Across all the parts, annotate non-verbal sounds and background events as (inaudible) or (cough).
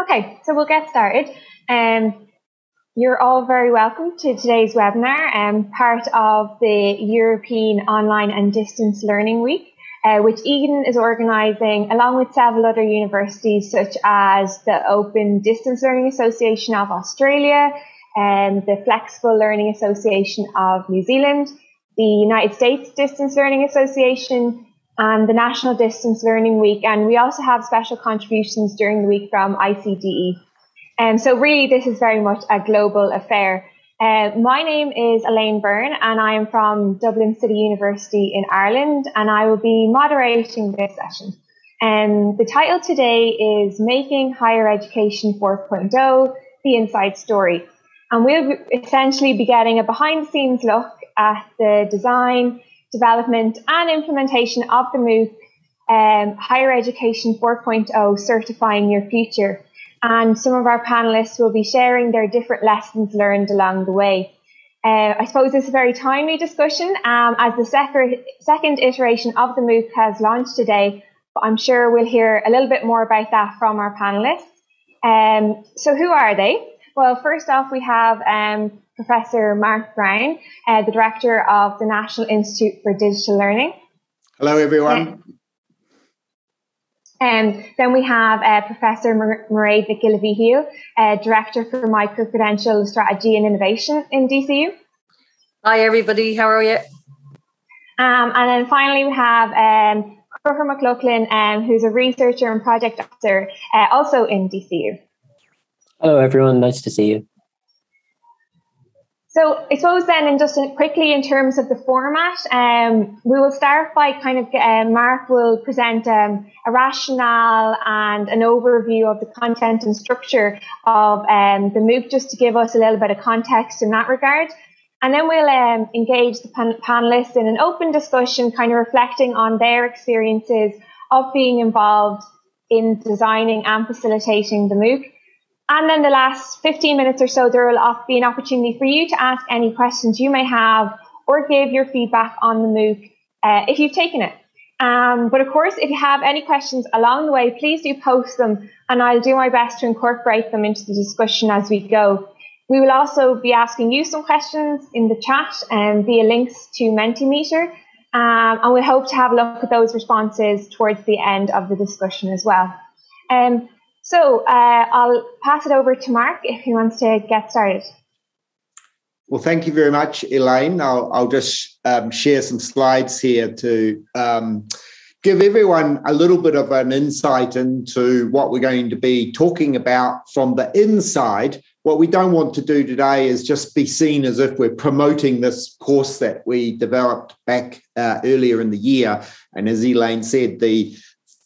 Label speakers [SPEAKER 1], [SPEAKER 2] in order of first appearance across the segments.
[SPEAKER 1] Okay, so we'll get started. Um, you're all very welcome to today's webinar, um, part of the European Online and Distance Learning Week, uh, which Eden is organising along with several other universities such as the Open Distance Learning Association of Australia, and um, the Flexible Learning Association of New Zealand, the United States Distance Learning Association, and the National Distance Learning Week. And we also have special contributions during the week from ICDE. And um, so really this is very much a global affair. Uh, my name is Elaine Beirne and I am from Dublin City University in Ireland and I will be moderating this session. And um, the title today is Making Higher Education 4.0, the Inside Story. And we'll essentially be getting a behind the scenes look at the design, development and implementation of the MOOC um, Higher Education 4.0 Certifying Your Future. And some of our panelists will be sharing their different lessons learned along the way. Uh, I suppose it's a very timely discussion um, as the sec- second iteration of the MOOC has launched today, but I'm sure we'll hear a little bit more about that from our panelists. Um, so who are they? Well, first off, we have um, Professor Mark Brown, uh, the Director of the National Institute for Digital Learning.
[SPEAKER 2] Hello, everyone.
[SPEAKER 1] And um, then we have uh, Professor Mairead Nic Giolla Mhichíl uh, Director for Microcredential Strategy and Innovation in DCU.
[SPEAKER 3] Hi, everybody. How are you?
[SPEAKER 1] Um, and then finally, we have um, Conchúr Mac Lochlainn, um, who's a researcher and project officer, uh, also in DCU.
[SPEAKER 4] Hello, everyone. Nice to see you.
[SPEAKER 1] So I suppose then, and just quickly in terms of the format, um, we will start by kind of uh, Mark will present um, a rationale and an overview of the content and structure of um, the MOOC, just to give us a little bit of context in that regard. And then we'll um, engage the pan- panelists in an open discussion, kind of reflecting on their experiences of being involved in designing and facilitating the MOOC. And then the last 15 minutes or so, there will be an opportunity for you to ask any questions you may have or give your feedback on the MOOC uh, if you've taken it. Um, but of course, if you have any questions along the way, please do post them and I'll do my best to incorporate them into the discussion as we go. We will also be asking you some questions in the chat and um, via links to Mentimeter. Um, and we hope to have a look at those responses towards the end of the discussion as well. Um, so uh, I'll pass it over to Mark if he wants to get started.
[SPEAKER 2] Well, thank you very much, Elaine. I'll, I'll just um, share some slides here to um, give everyone a little bit of an insight into what we're going to be talking about from the inside. What we don't want to do today is just be seen as if we're promoting this course that we developed back uh, earlier in the year. And as Elaine said, the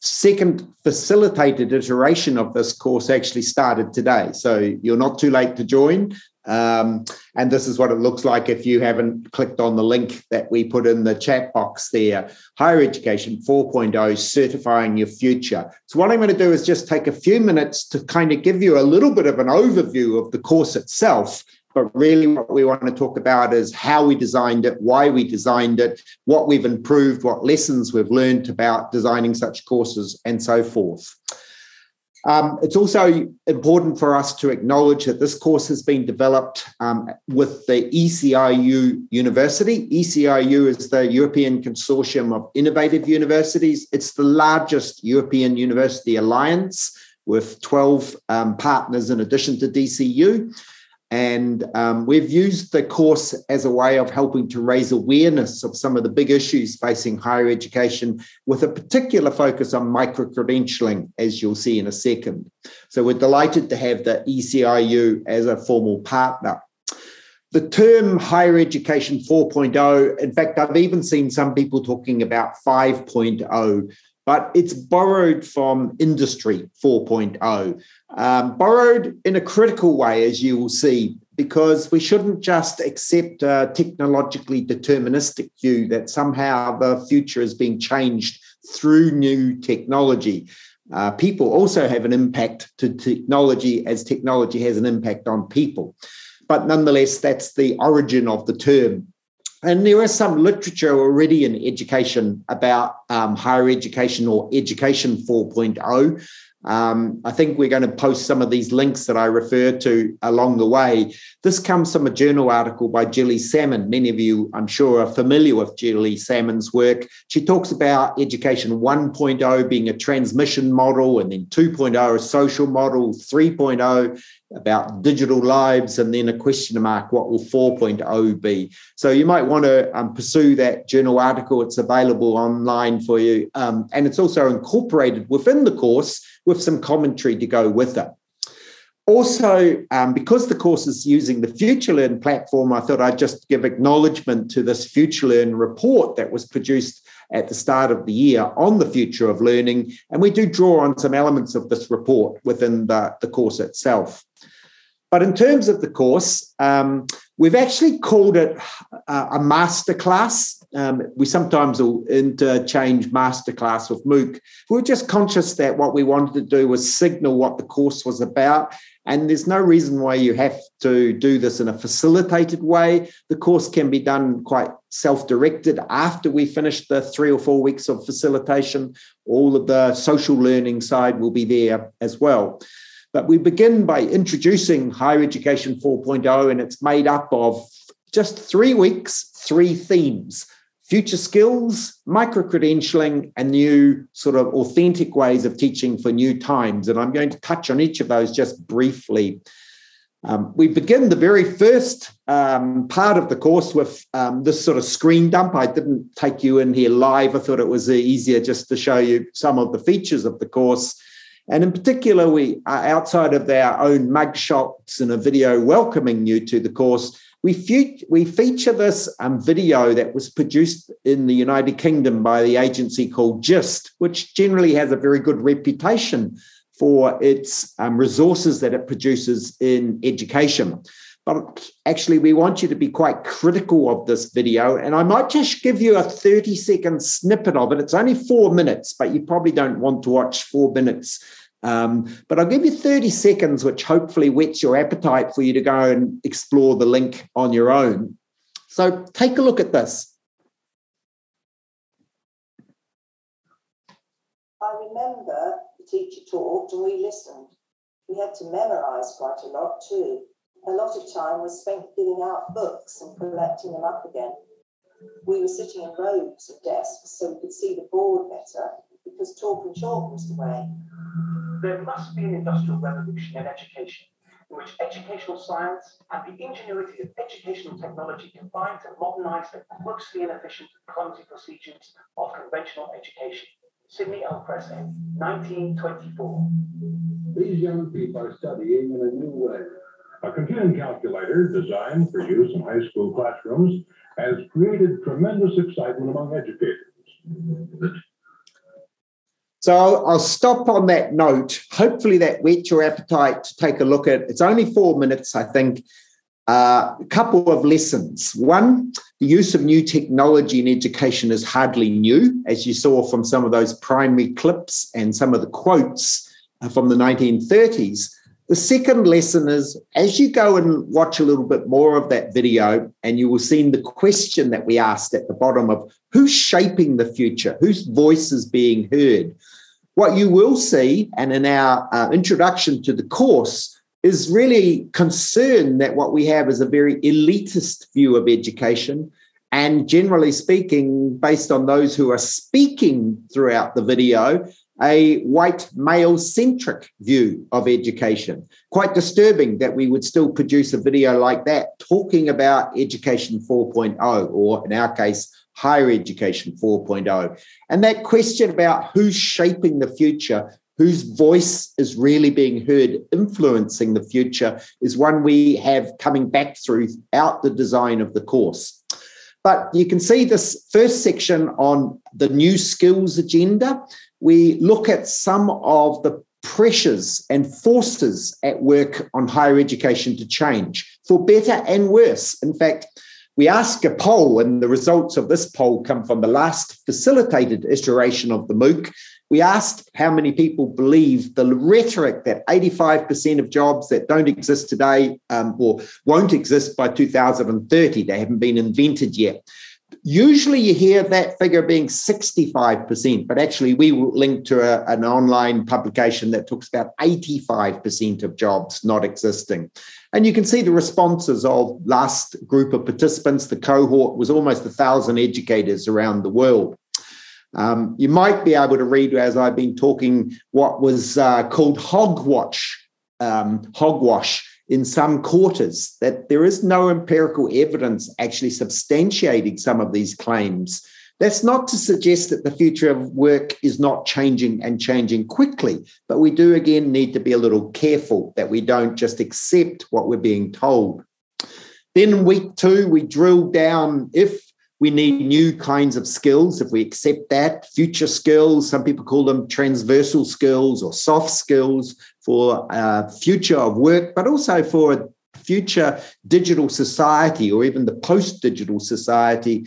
[SPEAKER 2] second facilitated iteration of this course actually started today. So you're not too late to join. Um, and this is what it looks like if you haven't clicked on the link that we put in the chat box there Higher Education 4.0 Certifying Your Future. So, what I'm going to do is just take a few minutes to kind of give you a little bit of an overview of the course itself but really, what we want to talk about is how we designed it, why we designed it, what we've improved, what lessons we've learned about designing such courses, and so forth. Um, it's also important for us to acknowledge that this course has been developed um, with the ECIU University. ECIU is the European Consortium of Innovative Universities. It's the largest European university alliance with 12 um, partners in addition to DCU. And um, we've used the course as a way of helping to raise awareness of some of the big issues facing higher education, with a particular focus on micro credentialing, as you'll see in a second. So we're delighted to have the ECIU as a formal partner. The term higher education 4.0, in fact, I've even seen some people talking about 5.0 but it's borrowed from industry 4.0, um, borrowed in a critical way, as you will see, because we shouldn't just accept a technologically deterministic view that somehow the future is being changed through new technology. Uh, people also have an impact to technology as technology has an impact on people. But nonetheless, that's the origin of the term. And there is some literature already in education about um, higher education or education 4.0. Um, I think we're going to post some of these links that I refer to along the way. This comes from a journal article by Gilly Salmon. Many of you, I'm sure, are familiar with Gilly Salmon's work. She talks about education 1.0 being a transmission model, and then 2.0 a social model, 3.0 about digital lives, and then a question mark what will 4.0 be? So you might want to um, pursue that journal article. It's available online for you. Um, and it's also incorporated within the course with some commentary to go with it. Also, um, because the course is using the FutureLearn platform, I thought I'd just give acknowledgement to this FutureLearn report that was produced at the start of the year on the future of learning. And we do draw on some elements of this report within the, the course itself. But in terms of the course, um, we've actually called it a masterclass. Um, we sometimes will interchange masterclass with MOOC. We were just conscious that what we wanted to do was signal what the course was about. And there's no reason why you have to do this in a facilitated way. The course can be done quite self directed after we finish the three or four weeks of facilitation. All of the social learning side will be there as well. But we begin by introducing Higher Education 4.0, and it's made up of just three weeks, three themes future skills, micro credentialing, and new sort of authentic ways of teaching for new times. And I'm going to touch on each of those just briefly. Um, we begin the very first um, part of the course with um, this sort of screen dump. I didn't take you in here live. I thought it was easier just to show you some of the features of the course. And in particular, we are outside of our own mug shots and a video welcoming you to the course. We, fe- we feature this um, video that was produced in the United Kingdom by the agency called GIST, which generally has a very good reputation for its um, resources that it produces in education. But actually, we want you to be quite critical of this video. And I might just give you a 30 second snippet of it. It's only four minutes, but you probably don't want to watch four minutes um, but I'll give you 30 seconds, which hopefully whets your appetite for you to go and explore the link on your own. So take a look at this.
[SPEAKER 5] I remember the teacher talked and we listened. We had to memorize quite a lot too. A lot of time was spent filling out books and collecting them up again. We were sitting in rows of desks so we could see the board better because talk and chalk was the way
[SPEAKER 6] there must be an industrial revolution in education in which educational science and the ingenuity of educational technology combine to modernize the grossly inefficient and clumsy procedures of conventional education. Sidney L. Pressey, 1924.
[SPEAKER 7] These young people are studying in a new way. A computing calculator designed for use in high school classrooms has created tremendous excitement among educators.
[SPEAKER 2] So I'll, I'll, stop on that note. Hopefully, that whets your appetite to take a look at. It's only four minutes, I think. Uh, a couple of lessons. One, the use of new technology in education is hardly new, as you saw from some of those primary clips and some of the quotes uh, from the 1930s. The second lesson is as you go and watch a little bit more of that video, and you will see the question that we asked at the bottom of who's shaping the future, whose voice is being heard. What you will see, and in our uh, introduction to the course, is really concern that what we have is a very elitist view of education. And generally speaking, based on those who are speaking throughout the video, a white male centric view of education. Quite disturbing that we would still produce a video like that talking about education 4.0, or in our case, higher education 4.0. And that question about who's shaping the future, whose voice is really being heard, influencing the future, is one we have coming back throughout the design of the course. But you can see this first section on the new skills agenda we look at some of the pressures and forces at work on higher education to change for better and worse. In fact, we ask a poll, and the results of this poll come from the last facilitated iteration of the MOOC. We asked how many people believe the rhetoric that 85% of jobs that don't exist today um, or won't exist by 2030, they haven't been invented yet. Usually you hear that figure being 65%, but actually we linked to a, an online publication that talks about 85% of jobs not existing. And you can see the responses of last group of participants. The cohort was almost a thousand educators around the world. Um, you might be able to read, as I've been talking, what was uh, called hogwash, um, hogwash in some quarters, that there is no empirical evidence actually substantiating some of these claims. That's not to suggest that the future of work is not changing and changing quickly, but we do again need to be a little careful that we don't just accept what we're being told. Then, week two, we drill down if we need new kinds of skills if we accept that future skills some people call them transversal skills or soft skills for a future of work but also for a future digital society or even the post digital society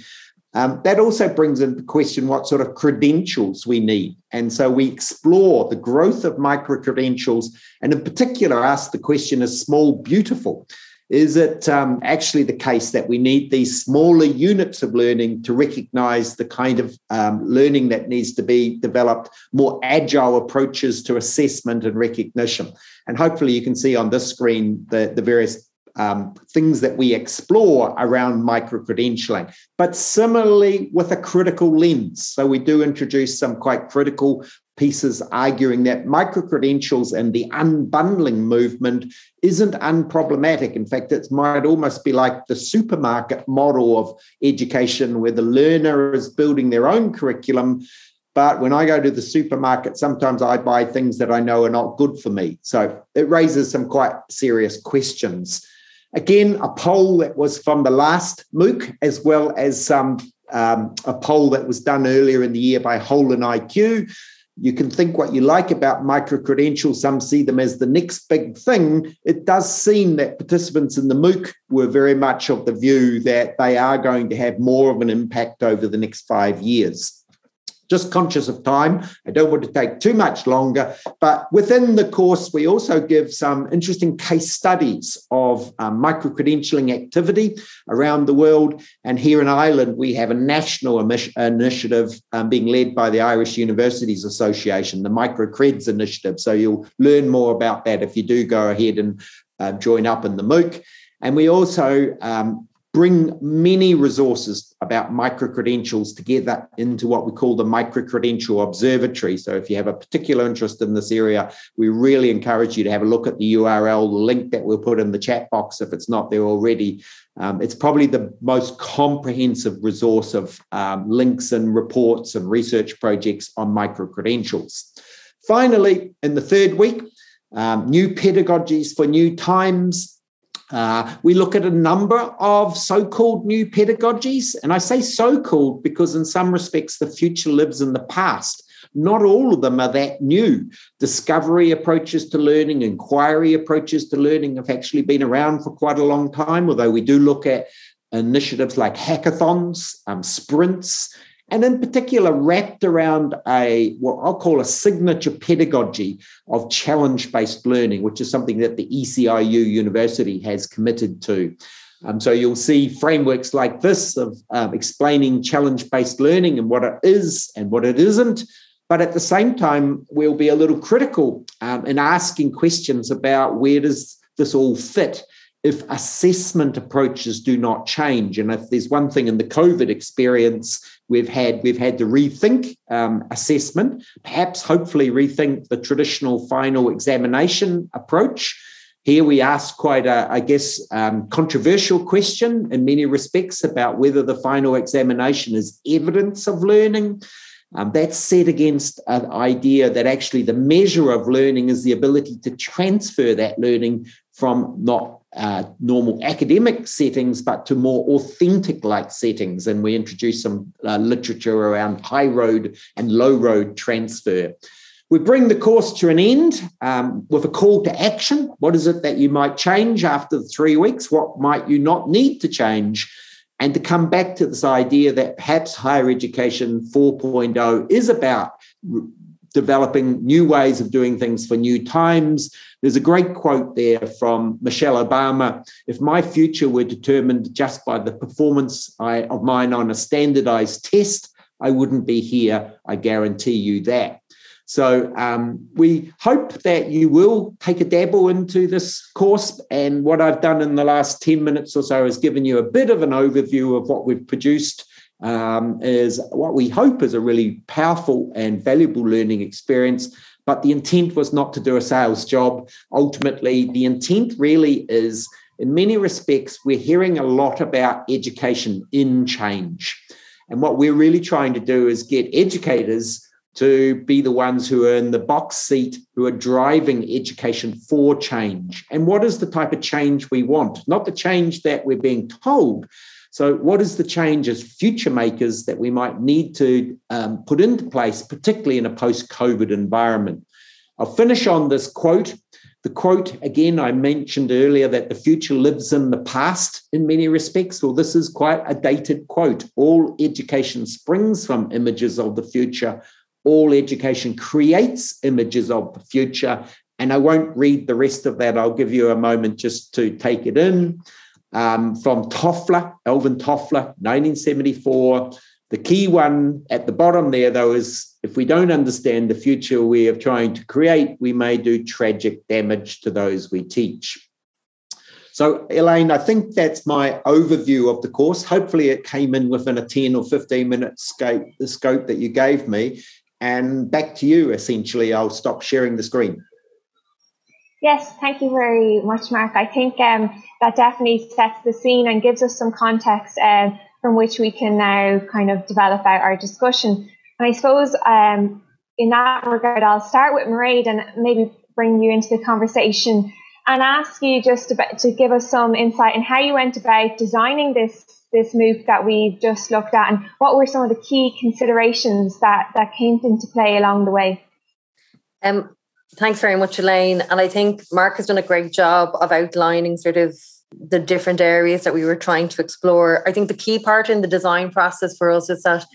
[SPEAKER 2] um, that also brings into question what sort of credentials we need. And so we explore the growth of micro credentials and, in particular, ask the question is small beautiful? Is it um, actually the case that we need these smaller units of learning to recognize the kind of um, learning that needs to be developed, more agile approaches to assessment and recognition? And hopefully, you can see on this screen the, the various um, things that we explore around micro credentialing, but similarly with a critical lens. So we do introduce some quite critical pieces arguing that micro credentials and the unbundling movement isn't unproblematic. In fact, it might almost be like the supermarket model of education where the learner is building their own curriculum. But when I go to the supermarket, sometimes I buy things that I know are not good for me. So it raises some quite serious questions. Again, a poll that was from the last MOOC, as well as some um, a poll that was done earlier in the year by Hole and HolonIQ. You can think what you like about micro credentials. Some see them as the next big thing. It does seem that participants in the MOOC were very much of the view that they are going to have more of an impact over the next five years just conscious of time. I don't want to take too much longer. But within the course, we also give some interesting case studies of um, micro credentialing activity around the world. And here in Ireland, we have a national initiative um, being led by the Irish Universities Association, the Microcreds Initiative. So you'll learn more about that if you do go ahead and uh, join up in the MOOC. And we also um, bring many resources about micro credentials together into what we call the micro credential observatory. So, if you have a particular interest in this area, we really encourage you to have a look at the URL, the link that we'll put in the chat box if it's not there already. Um, it's probably the most comprehensive resource of um, links and reports and research projects on micro credentials. Finally, in the third week, um, new pedagogies for new times uh, we look at a number of so called new pedagogies. And I say so called because, in some respects, the future lives in the past. Not all of them are that new. Discovery approaches to learning, inquiry approaches to learning have actually been around for quite a long time, although we do look at initiatives like hackathons, um, sprints, and in particular wrapped around a what I'll call a signature pedagogy of challenge-based learning, which is something that the ECIU University has committed to. Um, so you'll see frameworks like this of um, explaining challenge-based learning and what it is and what it isn't. But at the same time, we'll be a little critical um, in asking questions about where does this all fit if assessment approaches do not change. And if there's one thing in the COVID experience we've had, we've had to rethink um, assessment, perhaps hopefully rethink the traditional final examination approach. Here we ask quite a, I guess, um, controversial question in many respects about whether the final examination is evidence of learning. Um, that's set against an idea that actually the measure of learning is the ability to transfer that learning from not uh, normal academic settings, but to more authentic like settings. And we introduce some uh, literature around high road and low road transfer. We bring the course to an end um, with a call to action. What is it that you might change after the three weeks? What might you not need to change? And to come back to this idea that perhaps higher education 4.0 is about developing new ways of doing things for new times, There's a great quote there from Michelle Obama If my future were determined just by the performance I, of mine on a standardized test, I wouldn't be here. I guarantee you that. So um, we hope that you will take a dabble into this course. And what I've done in the last 10 minutes or so is given you a bit of an overview of what we've produced. Um, is what we hope is a really powerful and valuable learning experience. But the intent was not to do a sales job. Ultimately, the intent really is, in many respects, we're hearing a lot about education in change. And what we're really trying to do is get educators to be the ones who are in the box seat, who are driving education for change. And what is the type of change we want? Not the change that we're being told. So, what is the change as future makers that we might need to um, put into place, particularly in a post COVID environment? I'll finish on this quote. The quote, again, I mentioned earlier that the future lives in the past in many respects. Well, this is quite a dated quote. All education springs from images of the future all education creates images of the future. And I won't read the rest of that. I'll give you a moment just to take it in. Um, from Toffler, Alvin Toffler, 1974. The key one at the bottom there, though, is if we don't understand the future we are trying to create, we may do tragic damage to those we teach. So, Elaine, I think that's my overview of the course. Hopefully, it came in within a 10 or 15 minute scope, the scope that you gave me. And back to you, essentially. I'll stop sharing the screen.
[SPEAKER 1] Yes, thank you very much, Mark. I think um, that definitely sets the scene and gives us some context uh, from which we can now kind of develop out our discussion. And I suppose um, in that regard, I'll start with Mairead and maybe bring you into the conversation and ask you just about, to give us some insight in how you went about designing this this MOOC that we've just looked at, and what were some of the key considerations that that came into play along the way?
[SPEAKER 3] Um, thanks very much, Elaine. And I think Mark has done a great job of outlining sort of the different areas that we were trying to explore. I think the key part in the design process for us is that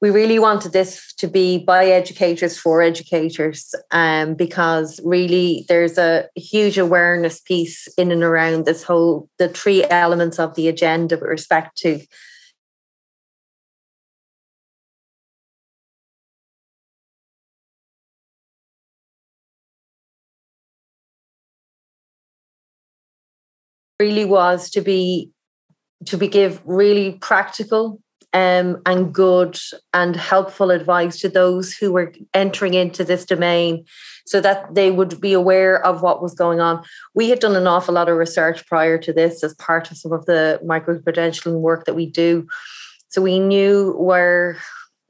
[SPEAKER 3] we really wanted this to be by educators for educators um, because really there's a huge awareness piece in and around this whole the three elements of the agenda with respect to really was to be to be give really practical um, and good and helpful advice to those who were entering into this domain so that they would be aware of what was going on. We had done an awful lot of research prior to this as part of some of the micro credentialing work that we do. So we knew where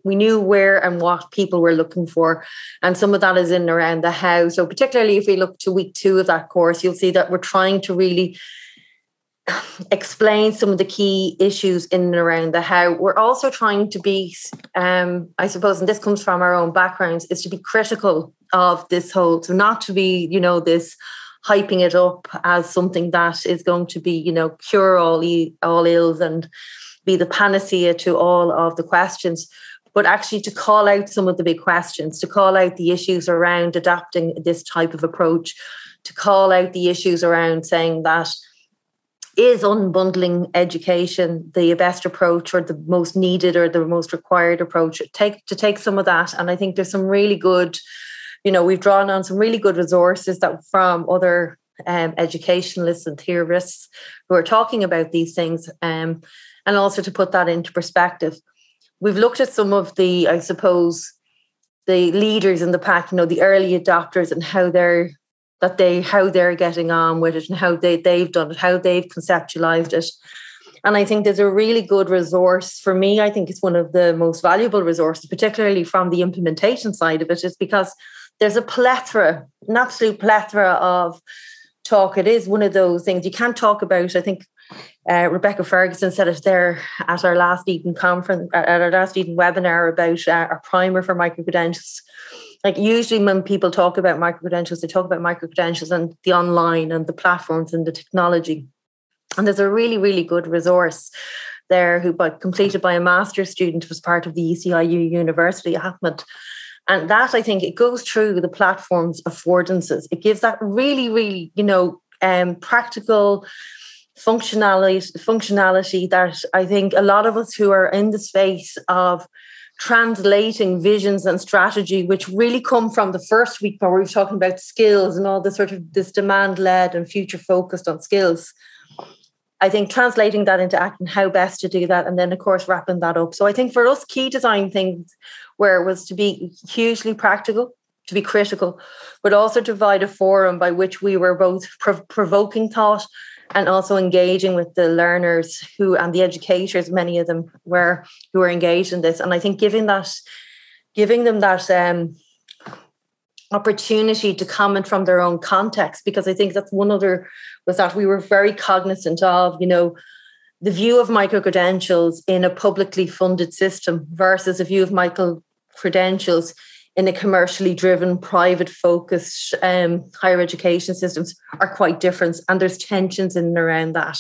[SPEAKER 3] we knew where and what people were looking for. And some of that is in and around the how. So particularly if we look to week two of that course, you'll see that we're trying to really explain some of the key issues in and around the how. We're also trying to be, um, I suppose, and this comes from our own backgrounds, is to be critical of this whole, so not to be, you know, this hyping it up as something that is going to be, you know, cure all all ills and be the panacea to all of the questions. But actually, to call out some of the big questions, to call out the issues around adapting this type of approach, to call out the issues around saying that is unbundling education the best approach or the most needed or the most required approach. Take to take some of that and i think there's some really good you know we've drawn on some really good resources that from other um, educationalists and theorists who are talking about these things um, and also to put that into perspective. We've looked at some of the i suppose the leaders in the pack you know the early adopters and how they're that they how they're getting on with it and how they they've done it, how they've conceptualized it. And I think there's a really good resource for me. I think it's one of the most valuable resources, particularly from the implementation side of it, is because there's a plethora, an absolute plethora of talk. It is one of those things you can't talk about. I think uh, Rebecca Ferguson said it there at our last Eden conference, at our last Eden webinar about uh, our primer for micro credentials like usually when people talk about micro credentials, they talk about micro credentials and the online and the platforms and the technology. And there's a really, really good resource there who but completed by a master's student who was part of the ECIU University Ahmed. And that I think it goes through the platform's affordances. It gives that really, really, you know, um, practical functionality functionality that I think a lot of us who are in the space of translating visions and strategy, which really come from the first week where we were talking about skills and all this sort of this demand led and future focused on skills. I think translating that into action, how best to do that, and then of course wrapping that up. So I think for us, key design things where it was to be hugely practical, to be critical, but also to provide a forum by which we were both prov- provoking thought and also engaging with the learners who and the educators, many of them were who were engaged in this. And I think giving that, giving them that um, opportunity to comment from their own context, because I think that's one other was that we were very cognizant of, you know, the view of micro credentials in a publicly funded system versus a view of micro credentials in a commercially driven, private focused um, higher education systems are quite different. And there's tensions in and around that.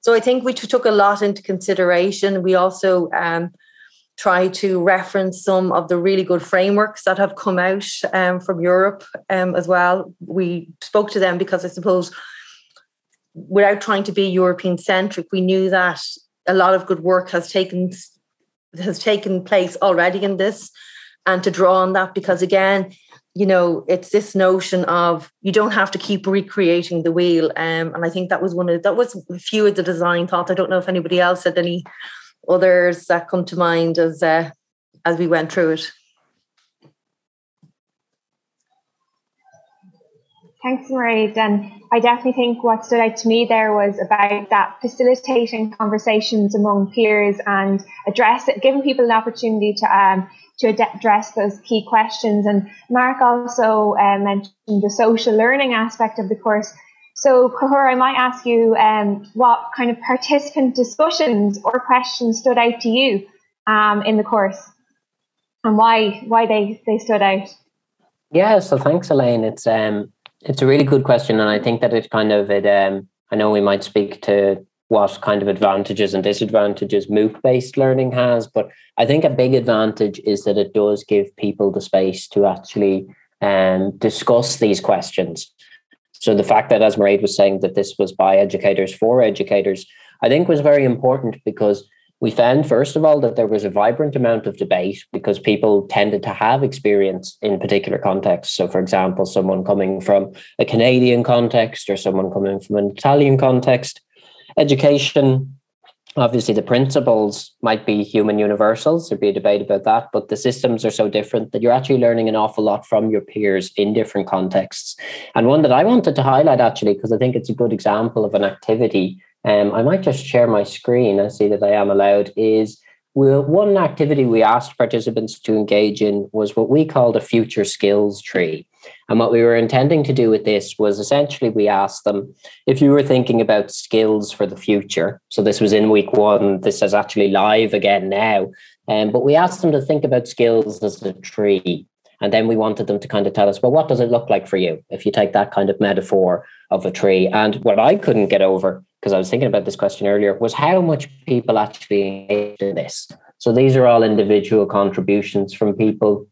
[SPEAKER 3] So I think we took a lot into consideration. We also um, try to reference some of the really good frameworks that have come out um, from Europe um, as well. We spoke to them because I suppose without trying to be European centric, we knew that a lot of good work has taken has taken place already in this and to draw on that because again you know it's this notion of you don't have to keep recreating the wheel um, and i think that was one of that was a few of the design thoughts i don't know if anybody else had any others that come to mind as uh, as we went through it
[SPEAKER 1] Thanks, Marie. And I definitely think what stood out to me there was about that facilitating conversations among peers and address it, giving people an opportunity to um, to address those key questions. And Mark also uh, mentioned the social learning aspect of the course. So, Conchúr, I might ask you um, what kind of participant discussions or questions stood out to you um, in the course and why why they, they stood out.
[SPEAKER 4] Yeah, so thanks, Elaine. It's um it's a really good question, and I think that it kind of it um I know we might speak to what kind of advantages and disadvantages MOOC based learning has. But I think a big advantage is that it does give people the space to actually um, discuss these questions. So the fact that, as Mairead was saying, that this was by educators for educators, I think was very important because we found, first of all, that there was a vibrant amount of debate because people tended to have experience in particular contexts. So, for example, someone coming from a Canadian context or someone coming from an Italian context Education, obviously, the principles might be human universals. There'd be a debate about that, but the systems are so different that you're actually learning an awful lot from your peers in different contexts. And one that I wanted to highlight, actually, because I think it's a good example of an activity. Um, I might just share my screen. I see that I am allowed. Is we'll, one activity we asked participants to engage in was what we called a future skills tree. And what we were intending to do with this was essentially we asked them if you were thinking about skills for the future. So this was in week one. This is actually live again now. Um, but we asked them to think about skills as a tree. And then we wanted them to kind of tell us, well, what does it look like for you if you take that kind of metaphor of a tree? And what I couldn't get over, because I was thinking about this question earlier, was how much people actually engaged in this. So these are all individual contributions from people.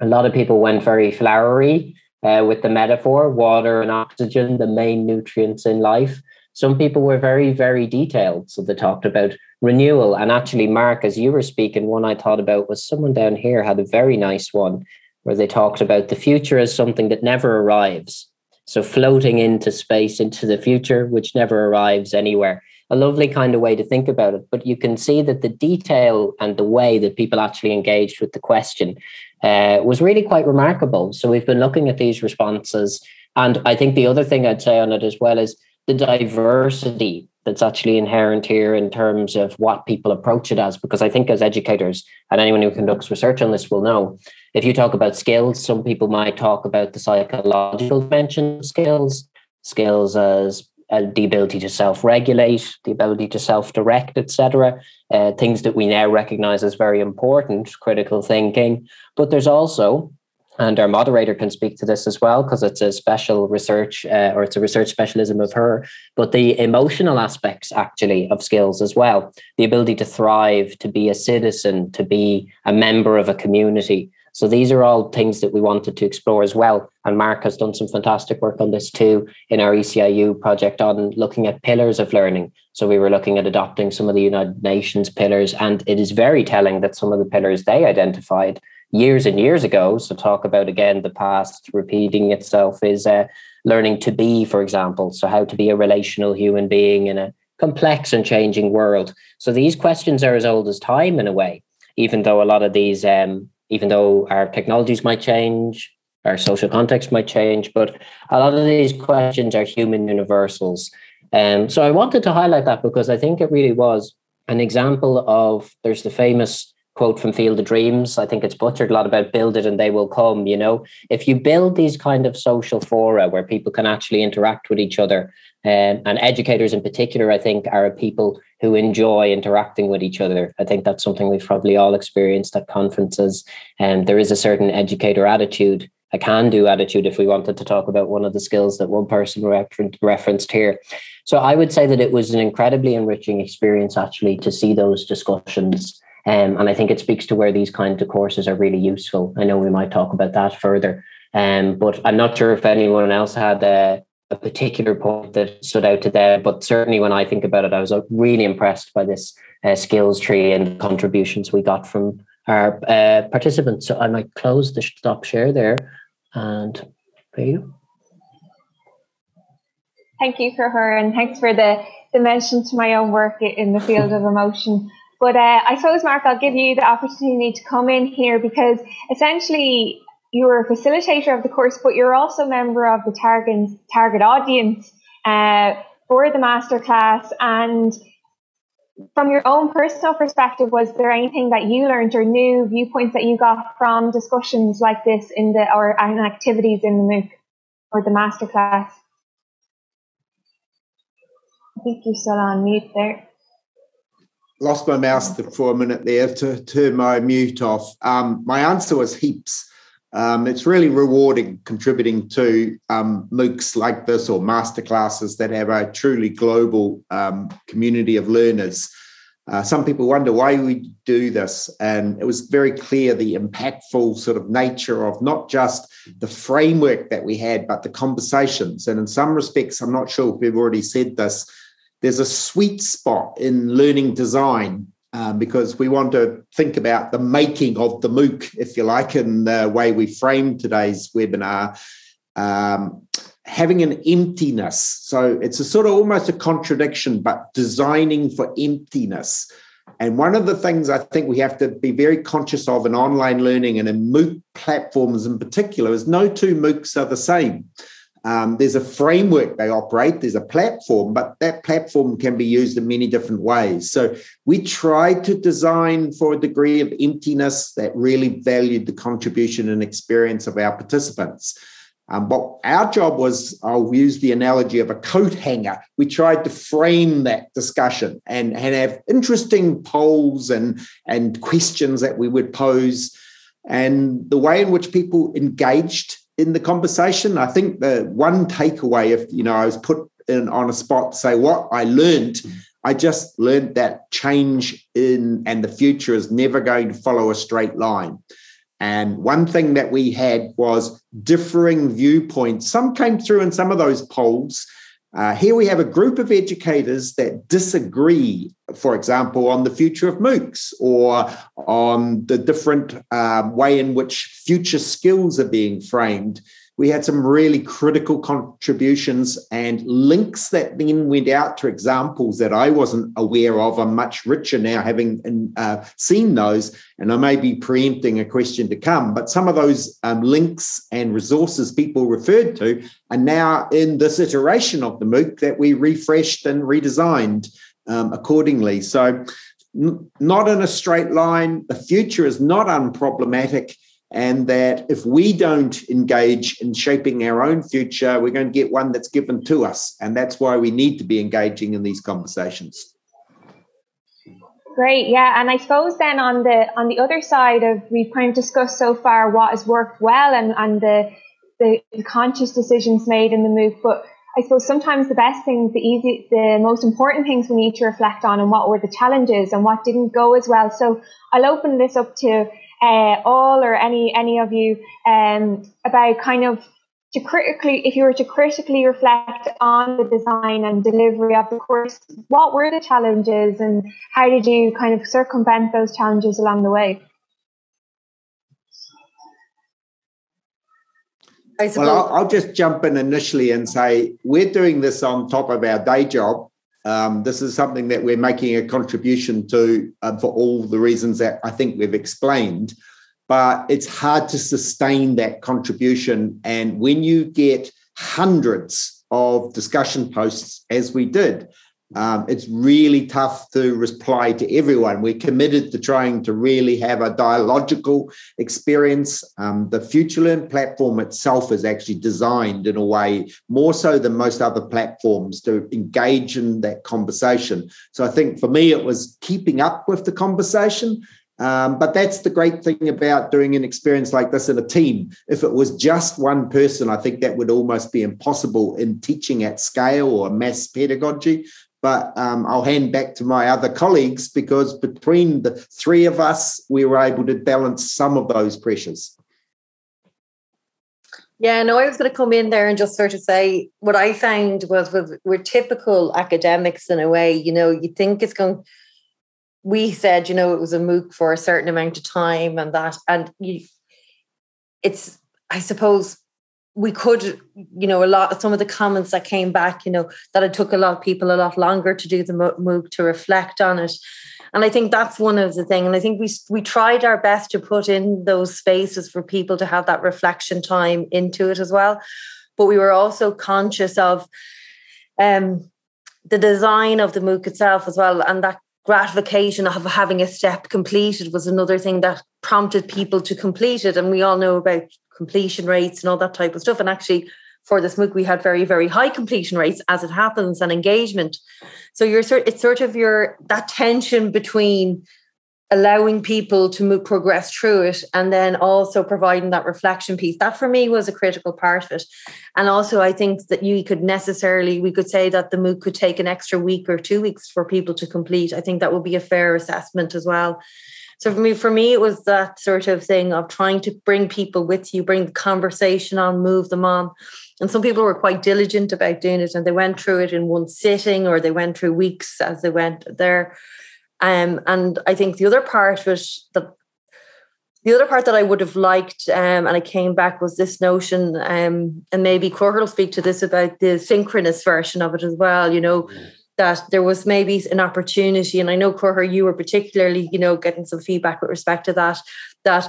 [SPEAKER 4] A lot of people went very flowery uh, with the metaphor water and oxygen, the main nutrients in life. Some people were very, very detailed. So they talked about renewal. And actually, Mark, as you were speaking, one I thought about was someone down here had a very nice one where they talked about the future as something that never arrives. So floating into space, into the future, which never arrives anywhere. A lovely kind of way to think about it. But you can see that the detail and the way that people actually engaged with the question uh, was really quite remarkable. So we've been looking at these responses. And I think the other thing I'd say on it as well is the diversity that's actually inherent here in terms of what people approach it as. Because I think as educators and anyone who conducts research on this will know, if you talk about skills, some people might talk about the psychological dimension of skills, skills as uh, the ability to self-regulate, the ability to self-direct, etc. Uh, things that we now recognize as very important, critical thinking. But there's also, and our moderator can speak to this as well because it's a special research uh, or it's a research specialism of her. But the emotional aspects actually of skills as well, the ability to thrive, to be a citizen, to be a member of a community. So these are all things that we wanted to explore as well. And Mark has done some fantastic work on this too in our ECIU project on looking at pillars of learning. So we were looking at adopting some of the United Nations pillars, and it is very telling that some of the pillars they identified years and years ago. So talk about again the past repeating itself is uh, learning to be, for example. So how to be a relational human being in a complex and changing world. So these questions are as old as time in a way, even though a lot of these, um, even though our technologies might change, our social context might change, but a lot of these questions are human universals. Um, so I wanted to highlight that because I think it really was an example of there's the famous quote from Field of Dreams. I think it's butchered a lot about build it and they will come. You know, if you build these kind of social fora where people can actually interact with each other, um, and educators in particular, I think, are people who enjoy interacting with each other. I think that's something we've probably all experienced at conferences. And there is a certain educator attitude, a can do attitude, if we wanted to talk about one of the skills that one person refer- referenced here. So I would say that it was an incredibly enriching experience actually to see those discussions um, and I think it speaks to where these kinds of courses are really useful. I know we might talk about that further. Um, but I'm not sure if anyone else had a, a particular point that stood out to them. But certainly when I think about it, I was really impressed by this uh, skills tree and contributions we got from our uh, participants. So I might close the stop share there and for you.
[SPEAKER 1] Thank you for her and thanks for the, the mention to my own work in the field of (laughs) emotion. But uh, I suppose, Mark, I'll give you the opportunity to come in here because essentially you're a facilitator of the course, but you're also a member of the target, target audience uh, for the masterclass. And from your own personal perspective, was there anything that you learned or new viewpoints that you got from discussions like this in the or activities in the MOOC or the masterclass? I think you're still on mute there
[SPEAKER 2] lost my mouse for a minute there to turn my mute off. Um, my answer was heaps. Um, it's really rewarding contributing to um, MOOCs like this or masterclasses that have a truly global um, community of learners. Uh, some people wonder why we do this, and it was very clear the impactful sort of nature of not just the framework that we had, but the conversations. And in some respects, I'm not sure if we've already said this, there's a sweet spot in learning design um, because we want to think about the making of the MOOC, if you like, in the way we frame today's webinar. Um, having an emptiness. So it's a sort of almost a contradiction, but designing for emptiness. And one of the things I think we have to be very conscious of in online learning and in MOOC platforms in particular is no two MOOCs are the same. Um, there's a framework they operate, there's a platform, but that platform can be used in many different ways. So we tried to design for a degree of emptiness that really valued the contribution and experience of our participants. Um, but our job was, I'll use the analogy of a coat hanger. We tried to frame that discussion and, and have interesting polls and, and questions that we would pose. And the way in which people engaged in the conversation. I think the one takeaway, if you know, I was put in on a spot to say what I learned, I just learned that change in and the future is never going to follow a straight line. And one thing that we had was differing viewpoints. Some came through in some of those polls uh, here we have a group of educators that disagree, for example, on the future of MOOCs or on the different um, way in which future skills are being framed we had some really critical contributions and links that then went out to examples that I wasn't aware of. I'm much richer now having uh, seen those, and I may be preempting a question to come. But some of those um, links and resources people referred to are now in this iteration of the MOOC that we refreshed and redesigned um, accordingly. So, n- not in a straight line. The future is not unproblematic and that if we don't engage in shaping our own future, we're going to get one that's given to us. And that's why we need to be engaging in these conversations.
[SPEAKER 1] Great, yeah, and I suppose then on the on the other side of we've kind of discussed so far what has worked well and and the the, conscious decisions made in the MOOC, but I suppose sometimes the best things, the easy, the most important things we need to reflect on and what were the challenges and what didn't go as well. So I'll open this up to uh, all or any any of you um, about kind of to critically, if you were to critically reflect on the design and delivery of the course, what were the challenges and how did you kind of circumvent those challenges along the way?
[SPEAKER 2] well, I'll, I'll, just jump in initially and say we're doing this on top of our day job. Um, this is something that we're making a contribution to uh, for all the reasons that I think we've explained but it's hard to sustain that contribution. And when you get hundreds of discussion posts, as we did, um, it's really tough to reply to everyone. We're committed to trying to really have a dialogical experience. Um, the FutureLearn platform itself is actually designed in a way more so than most other platforms to engage in that conversation. So I think for me, it was keeping up with the conversation um, but that's the great thing about doing an experience like this in a team. If it was just one person, I think that would almost be impossible in teaching at scale or mass pedagogy. But um, I'll hand back to my other colleagues because between the three of us, we were able to balance some of those pressures.
[SPEAKER 3] Yeah, no, I was going to come in there and just sort of say what I found was we're typical academics in a way. You know, you think it's going we said, you know, it was a MOOC for a certain amount of time and that, and you, it's, I suppose we could, you know, a lot, some of the comments that came back, you know, that it took a lot of people a lot longer to do the MOOC to reflect on it. And I think that's one of the things. And I think we we tried our best to put in those spaces for people to have that reflection time into it as well. But we were also conscious of um, the design of the MOOC itself as well, and that gratification of having a step completed was another thing that prompted people to complete it. And we all know about completion rates and all that type of stuff. And actually, for this MOOC, we had very, very high completion rates as it happens and engagement. So you're sort it's sort of your that tension between allowing people to move progress through it and then also providing that reflection piece that for me was a critical part of it and also i think that you could necessarily we could say that the mooc could take an extra week or two weeks for people to complete i think that would be a fair assessment as well so for me for me it was that sort of thing of trying to bring people with you bring the conversation on move them on and some people were quite diligent about doing it and they went through it in one sitting or they went through weeks as they went there um, and I think the other part was the the other part that I would have liked, um, and I came back, was this notion, um, and maybe Conchúr will speak to this about the synchronous version of it as well. You know, mm. That there was maybe an opportunity, and I know Conchúr, you were particularly, you know, getting some feedback with respect to that. That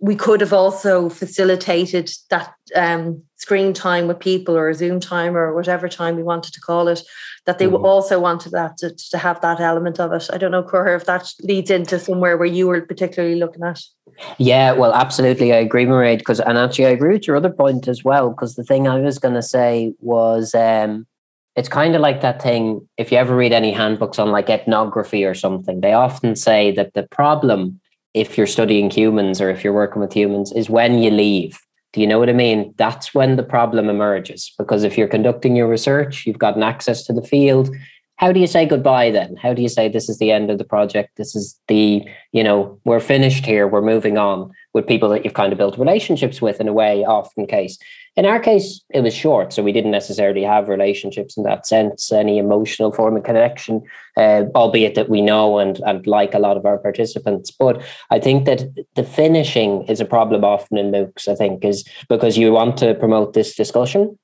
[SPEAKER 3] we could have also facilitated that um, screen time with people or Zoom time or whatever time we wanted to call it, that they mm-hmm. also wanted that to, to have that element of it. I don't know, Conchúr, if that leads into somewhere where you were particularly looking at.
[SPEAKER 4] Yeah, well, absolutely. I agree, Marie, because and actually I agree with your other point as well, because the thing I was gonna say was um it's kind of like that thing if you ever read any handbooks on like ethnography or something, they often say that the problem if you're studying humans or if you're working with humans is when you leave. Do you know what I mean? That's when the problem emerges. Because if you're conducting your research, you've gotten access to the field. How do you say goodbye then? How do you say this is the end of the project? This is the, you know, we're finished here, we're moving on with people that you've kind of built relationships with in a way, often case. In our case, it was short, so we didn't necessarily have relationships in that sense, any emotional form of connection, uh, albeit that we know and, and like a lot of our participants. But I think that the finishing is a problem often in MOOCs, I think, is because you want to promote this discussion,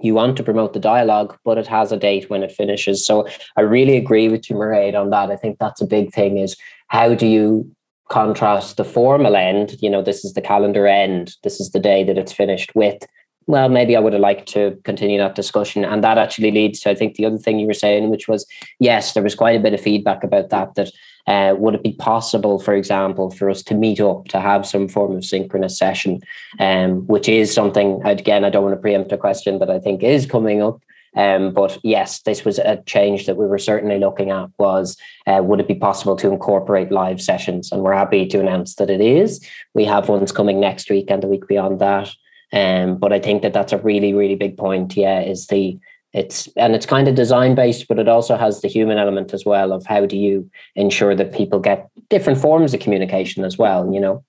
[SPEAKER 4] you want to promote the dialogue, but it has a date when it finishes. So I really agree with you, Mairead, on that. I think that's a big thing is how do you contrast the formal end, you know, this is the calendar end, this is the day that it's finished with. Well, maybe I would have liked to continue that discussion. And that actually leads to, I think, the other thing you were saying, which was yes, there was quite a bit of feedback about that. That uh, would it be possible, for example, for us to meet up to have some form of synchronous session, um, which is something, again, I don't want to preempt a question that I think is coming up um, but yes, this was a change that we were certainly looking at was uh, would it be possible to incorporate live sessions? And we're happy to announce that it is. We have ones coming next week and the week beyond that. Um, but I think that that's a really, really big point. Yeah, is the it's and it's kind of design based, but it also has the human element as well of how do you ensure that people get different forms of communication as well, you know.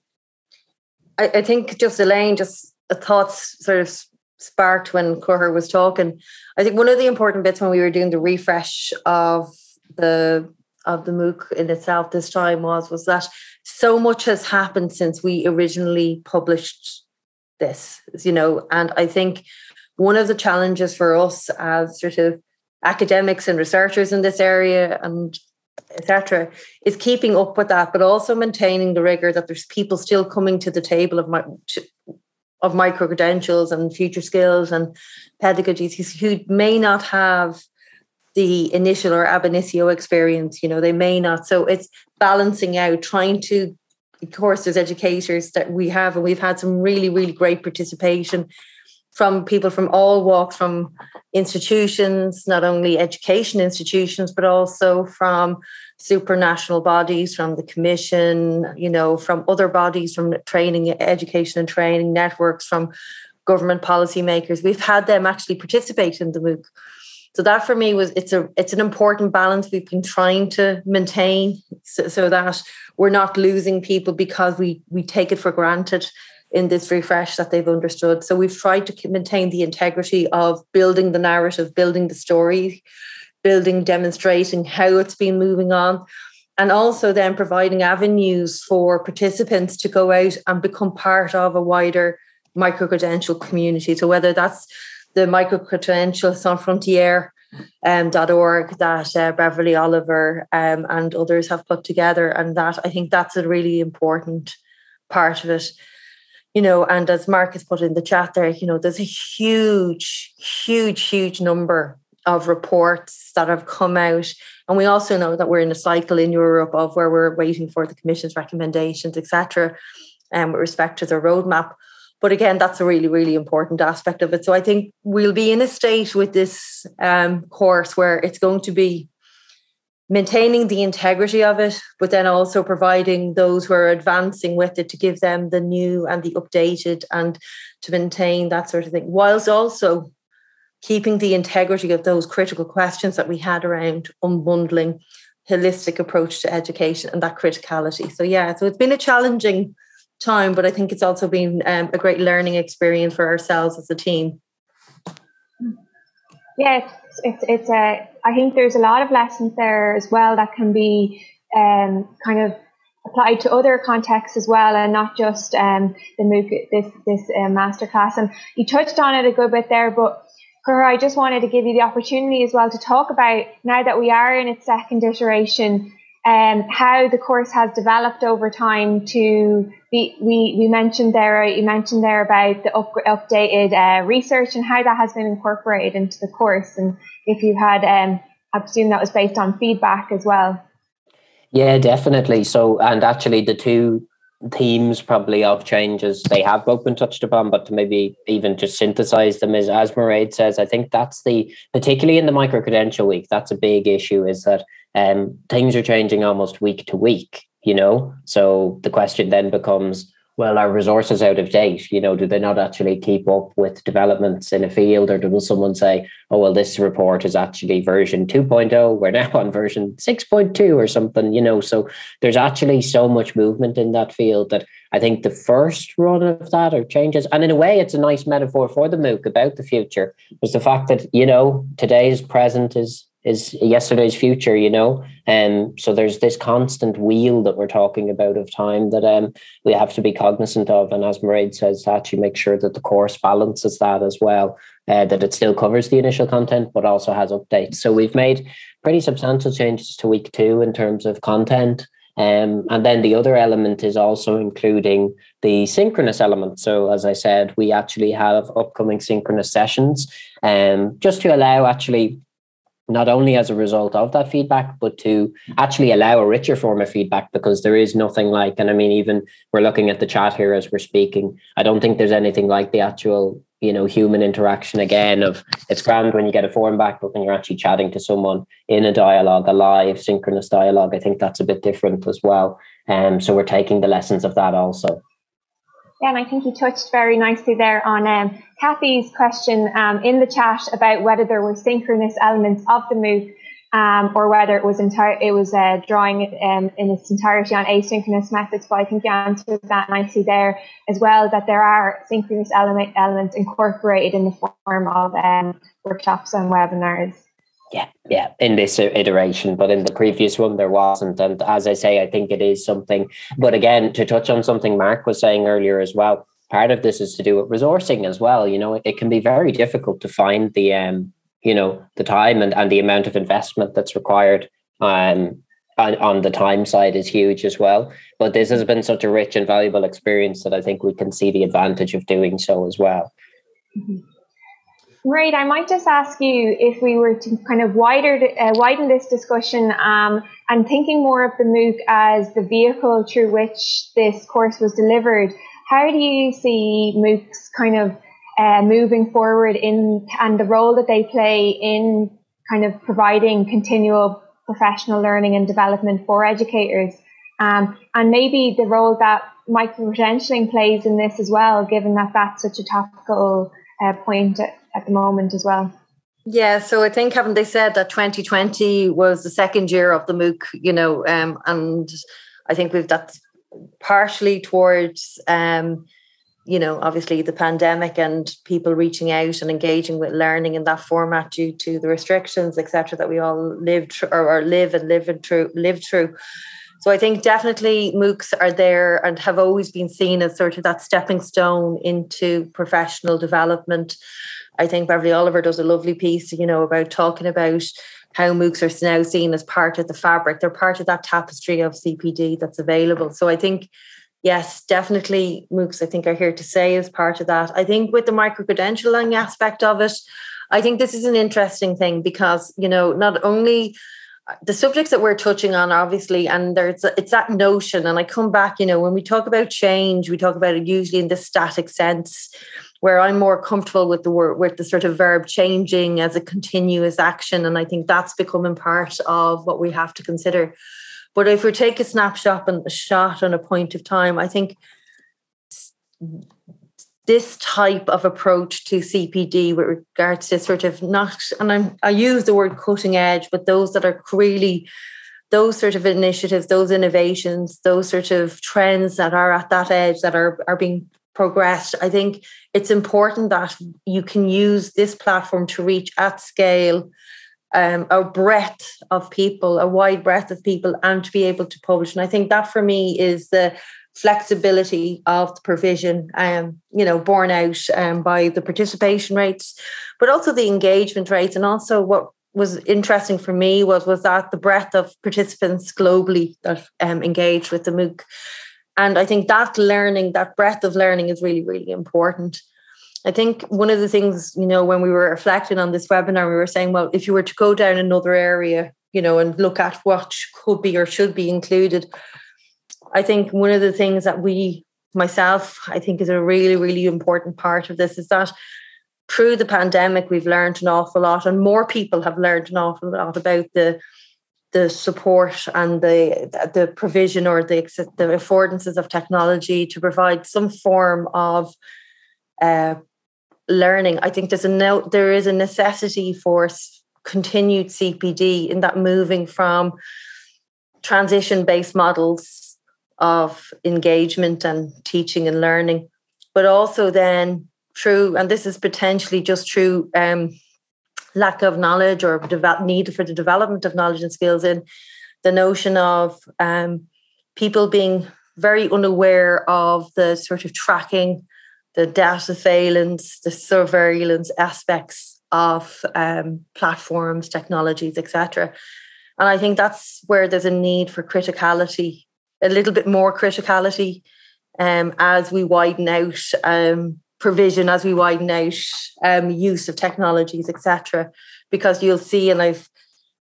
[SPEAKER 3] I, I think just Elaine, just a thoughts sort of sparked when Conchúr was talking. I think one of the important bits when we were doing the refresh of the of the MOOC in itself this time was was that so much has happened since we originally published this, you know, and I think one of the challenges for us as sort of academics and researchers in this area and etc is keeping up with that but also maintaining the rigor that there's people still coming to the table of my of micro credentials and future skills and pedagogies. Who may not have the initial or ab initio experience you know they may not. So it's balancing out trying to of course there's educators that we have and we've had some really really great participation from people from all walks from institutions not only education institutions but also from supranational bodies from the commission you know from other bodies from training education and training networks from government policymakers. We've had them actually participate in the mooc. So that for me was it's a it's an important balance we've been trying to maintain so, so that we're not losing people because we we take it for granted in this refresh that they've understood. So we've tried to maintain the integrity of building the narrative building the story building demonstrating how it's been moving on and also then providing avenues for participants to go out and become part of a wider micro credential community so whether that's the microcredential sans frontiere um, .org that uh, Beverley Oliver um, and others have put together, and that I think that's a really important part of it. You know, and as Mark has put in the chat there, you know, there's a huge, huge, huge number of reports that have come out, and we also know that we're in a cycle in Europe of where we're waiting for the Commission's recommendations, etc., and um, with respect to the roadmap. But again, that's a really, really important aspect of it. So I think we'll be in a state with this um, course where it's going to be maintaining the integrity of it, but then also providing those who are advancing with it to give them the new and the updated and to maintain that sort of thing, whilst also keeping the integrity of those critical questions that we had around unbundling, holistic approach to education and that criticality. So yeah, so it's been a challenging time, but I think it's also been um, a great learning experience for ourselves as a team.
[SPEAKER 1] Yeah, it's, it's, it's a, I think there's a lot of lessons there as well that can be um, kind of applied to other contexts as well, and not just um, the MOOC, this this uh, masterclass. And you touched on it a good bit there, but Conchúr, I just wanted to give you the opportunity as well to talk about now that we are in its second iteration um, how the course has developed over time to be, we, we mentioned there, you mentioned there about the up, updated uh, research and how that has been incorporated into the course. And if you had, um, I presume that was based on feedback as well.
[SPEAKER 4] Yeah, definitely. So, and actually the two themes probably of changes they have both been touched upon, but to maybe even just synthesize them as as Mairead says, I think that's the particularly in the micro credential week, that's a big issue is that um, things are changing almost week to week, you know? So the question then becomes, well, are resources out of date? You know, do they not actually keep up with developments in a field? Or will someone say, oh, well, this report is actually version 2.0, we're now on version 6.2 or something, you know? So there's actually so much movement in that field that I think the first run of that or changes, and in a way, it's a nice metaphor for the MOOC about the future, was the fact that, you know, today's present is is yesterday's future, you know. And um, so there's this constant wheel that we're talking about of time that um, we have to be cognizant of. And as Mairead says, to actually make sure that the course balances that as well, uh, that it still covers the initial content, but also has updates. So we've made pretty substantial changes to week two in terms of content. Um, and then the other element is also including the synchronous element. So, as I said, we actually have upcoming synchronous sessions um, just to allow actually not only as a result of that feedback, but to actually allow a richer form of feedback because there is nothing like, and I mean, even we're looking at the chat here as we're speaking. I don't think there's anything like the actual, you know, human interaction again of it's grand when you get a form back, but when you're actually chatting to someone in a dialogue, a live synchronous dialogue, I think that's a bit different as well. And um, so we're taking the lessons of that also.
[SPEAKER 1] Yeah, and I think you touched very nicely there on um, Kathy's question um, in the chat about whether there were synchronous elements of the MOOC. um, or whether it was entire it was uh, drawing um, in its entirety on asynchronous methods. But I think you answered that nicely there as well. That there are synchronous element elements incorporated in the form of um, workshops and webinars.
[SPEAKER 4] Yeah, yeah, in this iteration, but in the previous one there wasn't. And as I say, I think it is something. But again, to touch on something Mark was saying earlier as well, part of this is to do with resourcing as well. You know, it, can be very difficult to find the um you know the time and, and the amount of investment that's required um, on, on the time side is huge as well but this has been such a rich and valuable experience that i think we can see the advantage of doing so as well
[SPEAKER 1] mm-hmm. Right, I might just ask you if we were to kind of wider, uh, widen this discussion um, and thinking more of the MOOC as the vehicle through which this course was delivered, how do you see MOOCs kind of uh, moving forward in and the role that they play in kind of providing continual professional learning and development for educators. Um, and maybe the role that micro-credentialing plays in this as well, given that that's such a topical uh, point at, at the moment as well.
[SPEAKER 3] Yeah, so I think haven't they said that 2020 was the second year of the MOOC, you know, um, and I think we've that's partially towards um, you know, obviously the pandemic and people reaching out and engaging with learning in that format due to the restrictions, etc., that we all lived or, or live and live and through live through. So I think definitely MOOCs are there and have always been seen as sort of that stepping stone into professional development. I think Beverley Oliver does a lovely piece, you know, about talking about how MOOCs are now seen as part of the fabric. They're part of that tapestry of CPD that's available. So I think yes, definitely MOOCs, I think, are here to say as part of that. I think with the micro credentialing aspect of it, I think this is an interesting thing because, you know, not only the subjects that we're touching on, obviously, and there's it's that notion. And I come back, you know, when we talk about change, we talk about it usually in the static sense, where I'm more comfortable with the word with the sort of verb changing as a continuous action. And I think that's becoming part of what we have to consider. But if we take a snapshot and a shot on a point of time, I think this type of approach to CPD with regards to sort of not, and I'm, I use the word cutting edge, but those that are really those sort of initiatives, those innovations, those sort of trends that are at that edge that are, are being progressed. I think it's important that you can use this platform to reach at scale um, a breadth of people, a wide breadth of people, and to be able to publish. And I think that for me is the flexibility of the provision, um, you know, borne out um, by the participation rates, but also the engagement rates. And also what was interesting for me was, was that the breadth of participants globally that um, engaged with the MOOC. And I think that learning, that breadth of learning is really, really important. I think one of the things, you know, when we were reflecting on this webinar, we were saying, well, if you were to go down another area, you know, and look at what could be or should be included, I think one of the things that we, myself, I think is a really, really important part of this is that through the pandemic, we've learned an awful lot, and more people have learned an awful lot about the the support and the the provision or the the affordances of technology to provide some form of uh, learning. I think there's a no, there is a necessity for continued CPD in that moving from transition based models of engagement and teaching and learning, but also then through, and this is potentially just through um, lack of knowledge or develop, need for the development of knowledge and skills in the notion of um, people being very unaware of the sort of tracking the data surveillance, the surveillance aspects of um, platforms, technologies, etc. And I think that's where there's a need for criticality, a little bit more criticality um, as we widen out um, provision, as we widen out um, use of technologies, etc. Because you'll see, and I've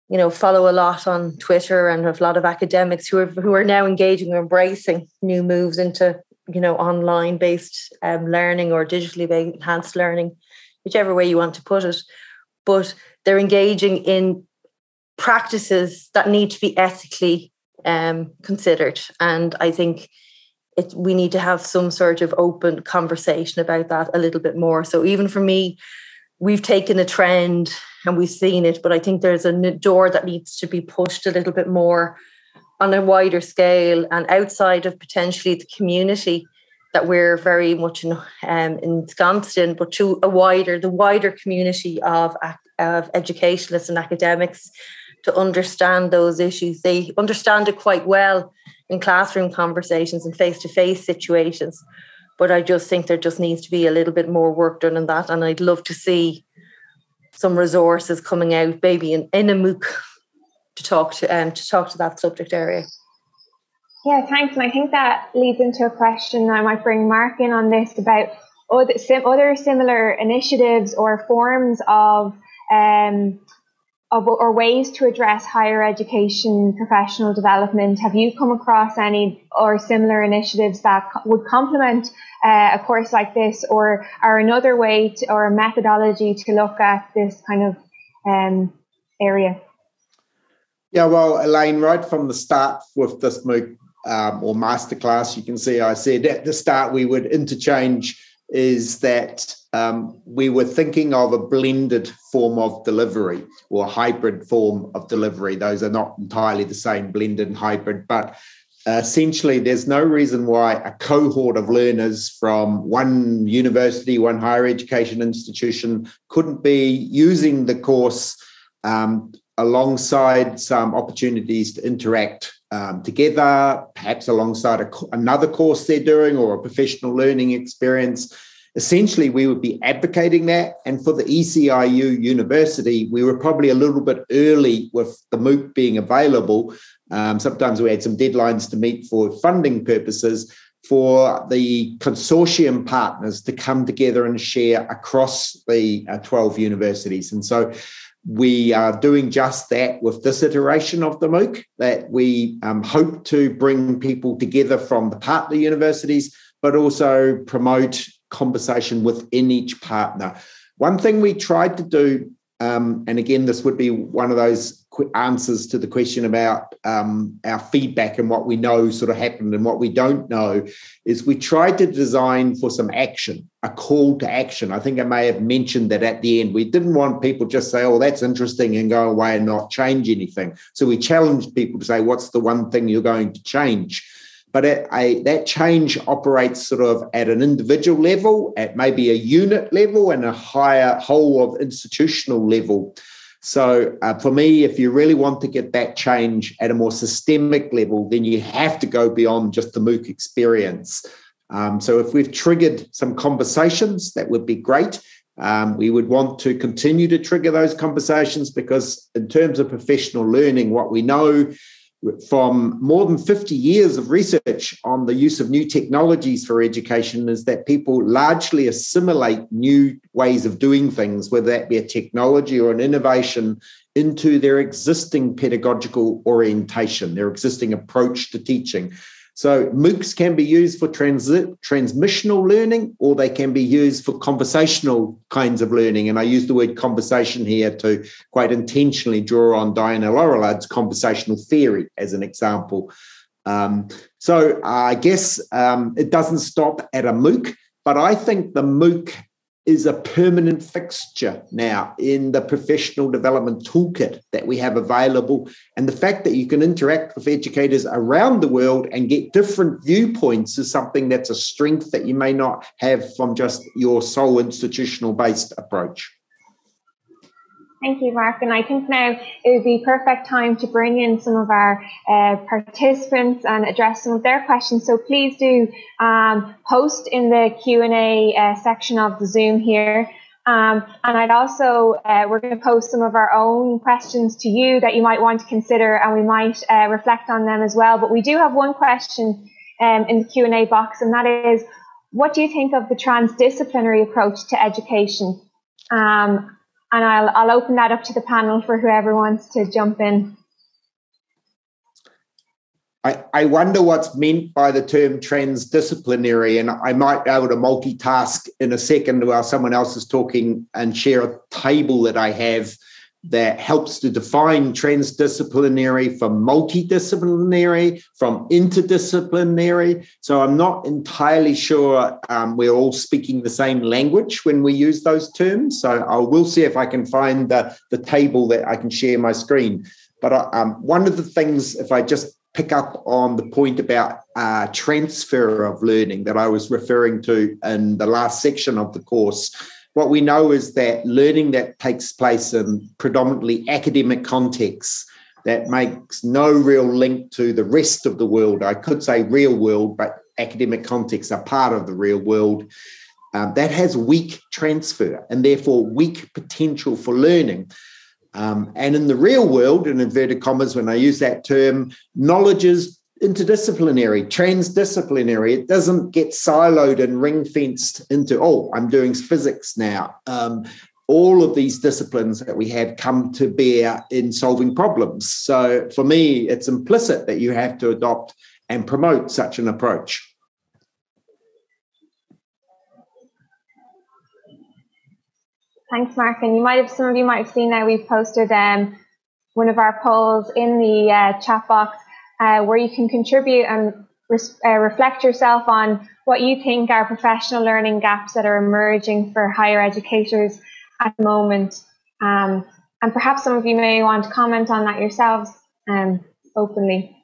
[SPEAKER 3] you know follow a lot on Twitter and a lot of academics who are who are now engaging or embracing new moves into you know online based um, learning or digitally enhanced learning whichever way you want to put it but they're engaging in practices that need to be ethically um, considered. And i think it, we need to have some sort of open conversation about that a little bit more. So even for me we've taken a trend and we've seen it, but I think there's a door that needs to be pushed a little bit more on a wider scale and outside of potentially the community that we're very much in, um, ensconced in, but to a wider, the wider community of, of educationalists and academics to understand those issues. They understand it quite well in classroom conversations and face-to-face situations. But I just think there just needs to be a little bit more work done on that. And I'd love to see some resources coming out, maybe in, in a MOOC to talk to um, to talk to that subject area.
[SPEAKER 1] Yeah, thanks. And I think that leads into a question I might bring Mark in on this about other, other similar initiatives or forms of, um, of or ways to address higher education professional development. Have you come across any or similar initiatives that would complement uh, a course like this, or are another way to, or a methodology to look at this kind of um, area?
[SPEAKER 2] Yeah, well, Elaine, right from the start with this MOOC um, or masterclass, you can see I said at the start we would interchange is that um, we were thinking of a blended form of delivery or hybrid form of delivery. Those are not entirely the same, blended and hybrid, but essentially there's no reason why a cohort of learners from one university, one higher education institution couldn't be using the course um, alongside some opportunities to interact um, together, perhaps alongside a, another course they're doing or a professional learning experience. Essentially, we would be advocating that. And for the ECIU University, we were probably a little bit early with the MOOC being available. Um, sometimes we had some deadlines to meet for funding purposes for the consortium partners to come together and share across the uh, 12 universities. And so we are doing just that with this iteration of the MOOC, that we um, hope to bring people together from the partner universities, but also promote conversation within each partner. One thing we tried to do um, and again, this would be one of those answers to the question about um, our feedback and what we know sort of happened and what we don't know. Is we tried to design for some action, a call to action. I think I may have mentioned that at the end. We didn't want people just say, "Oh, that's interesting," and go away and not change anything. So we challenged people to say, "What's the one thing you're going to change?" But a, that change operates sort of at an individual level, at maybe a unit level, and a higher whole of institutional level. So, uh, for me, if you really want to get that change at a more systemic level, then you have to go beyond just the MOOC experience. Um, so, if we've triggered some conversations, that would be great. Um, we would want to continue to trigger those conversations because, in terms of professional learning, what we know from more than 50 years of research on the use of new technologies for education is that people largely assimilate new ways of doing things, whether that be a technology or an innovation, into their existing pedagogical orientation, their existing approach to teaching. So MOOCs can be used for transmissional learning or they can be used for conversational kinds of learning. And I use the word conversation here to quite intentionally draw on Diana Laurillard's conversational theory as an example. Um, so I guess um, it doesn't stop at a MOOC, but I think the MOOC is a permanent fixture now in the professional development toolkit that we have available. And the fact that you can interact with educators around the world and get different viewpoints is something that's a strength that you may not have from just your sole institutional based approach.
[SPEAKER 1] Thank you, Mark. And I think now it would be perfect time to bring in some of our uh, participants and address some of their questions. So please do um, post in the Q&A uh, section of the Zoom here. Um, and I'd also, uh, we're going to post some of our own questions to you that you might want to consider and we might uh, reflect on them as well. But we do have one question um, in the Q&A box and that is, what do you think of the transdisciplinary approach to education? Um, and I'll, I'll open that up to the panel for whoever wants to jump in.
[SPEAKER 2] I, I wonder what's meant by the term transdisciplinary, and I might be able to multitask in a second while someone else is talking and share a table that I have that helps to define transdisciplinary from multidisciplinary, from interdisciplinary. So I'm not entirely sure um, we're all speaking the same language when we use those terms. So I will see if I can find the, the table that I can share my screen. But uh, um, one of the things, if I just pick up on the point about uh, transfer of learning that I was referring to in the last section of the course, what we know is that learning that takes place in predominantly academic contexts that makes no real link to the rest of the world. I could say real world, but academic contexts are part of the real world. Um, that has weak transfer and therefore weak potential for learning. Um, and in the real world, in inverted commas, when I use that term, knowledge is interdisciplinary, transdisciplinary. It doesn't get siloed and ring fenced into, oh, I'm doing physics now. Um, all of these disciplines that we have come to bear in solving problems. So for me, it's implicit that you have to adopt and promote such an approach.
[SPEAKER 1] Thanks, Mark. And you might have some of you might have seen now we've posted um, one of our polls in the uh, chat box uh, where you can contribute and res- uh, reflect yourself on what you think are professional learning gaps that are emerging for higher educators at the moment. Um, and perhaps some of you may want to comment on that yourselves um, openly.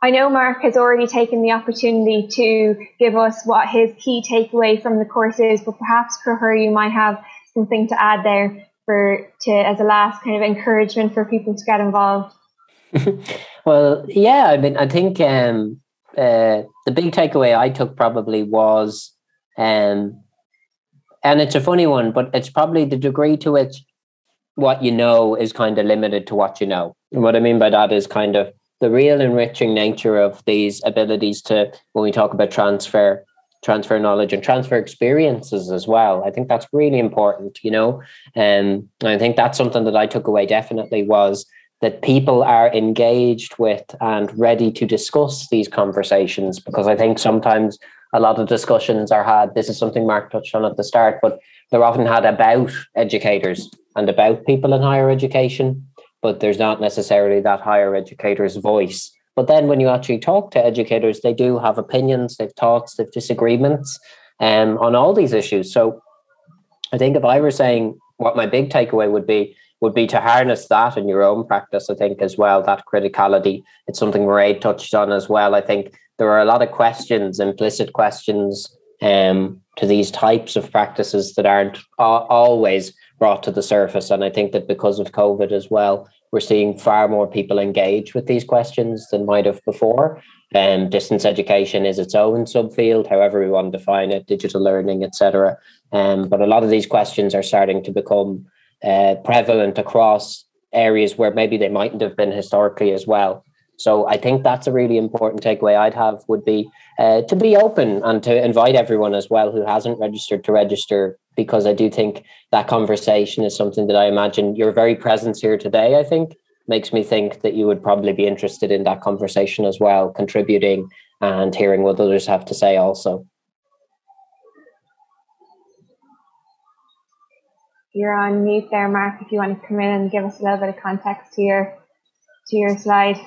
[SPEAKER 1] I know Mark has already taken the opportunity to give us what his key takeaway from the course is, but perhaps for her you might have something to add there for to as a last kind of encouragement for people to get involved. (laughs)
[SPEAKER 4] well, yeah, I mean, I think um, uh, the big takeaway I took probably was, um, and it's a funny one, but it's probably the degree to which what you know is kind of limited to what you know. And what I mean by that is kind of the real enriching nature of these abilities to, when we talk about transfer, transfer knowledge and transfer experiences as well. I think that's really important, you know. Um, and I think that's something that I took away definitely was that people are engaged with and ready to discuss these conversations because I think sometimes a lot of discussions are had. This is something Mark touched on at the start, but they're often had about educators and about people in higher education, but there's not necessarily that higher educator's voice. But then when you actually talk to educators, they do have opinions, they've thoughts, they've disagreements um, on all these issues. So I think if I were saying what my big takeaway would be, would be to harness that in your own practice, I think, as well, that criticality. It's something Mairead touched on as well. I think there are a lot of questions, implicit questions um, to these types of practices that aren't always brought to the surface. And I think that because of COVID as well, we're seeing far more people engage with these questions than might have before. And um, distance education is its own subfield, however we want to define it, digital learning, etc. Um, but a lot of these questions are starting to become uh, prevalent across areas where maybe they mightn't have been historically as well. So I think that's a really important takeaway I'd have would be uh, to be open and to invite everyone as well who hasn't registered to register because I do think that conversation is something that I imagine your very presence here today. I think makes me think that you would probably be interested in that conversation as well, contributing and hearing what others have to say also.
[SPEAKER 1] You're on mute there, Mark, if you want to come in and give us a little bit of context to your to your slide.